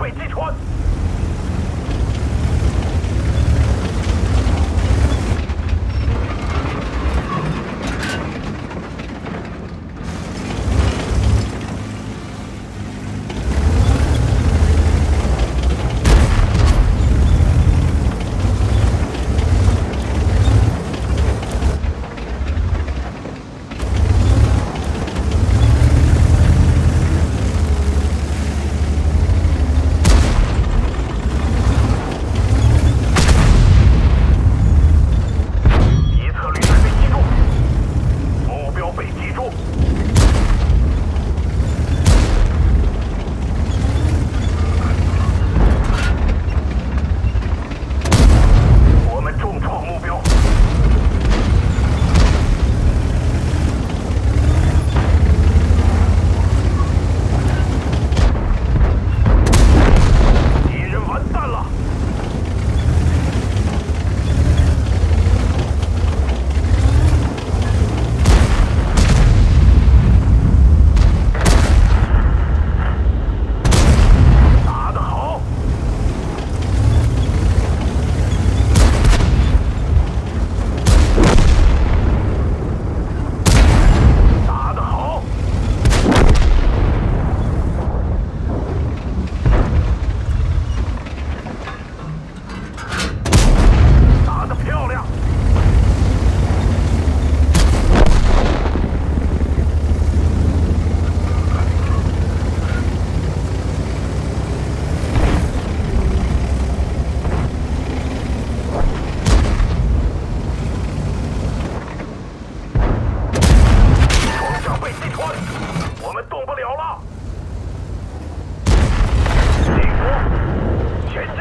将被击穿。集团，我们动不了了。帝国，前进！